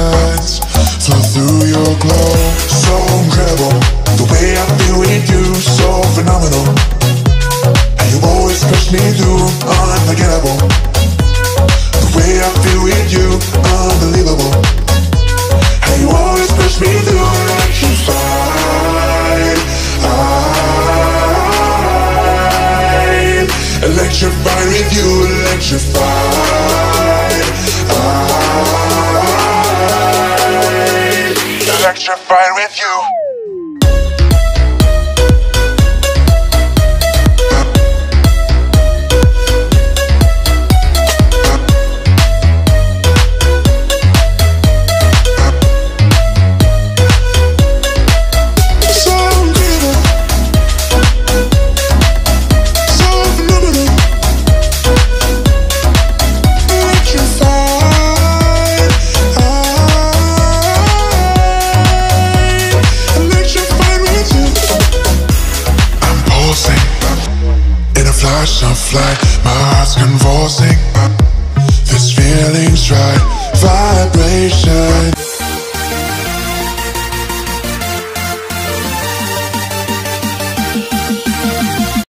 lights Flow through your glow So incredible. The way I feel with you So phenomenal. And you always push me through Unforgettable. The way I feel with you Unbelievable. And you always push me through Like you fight Electrify with you Electrify. Electrified with you. Flash of light. My heart's convulsing.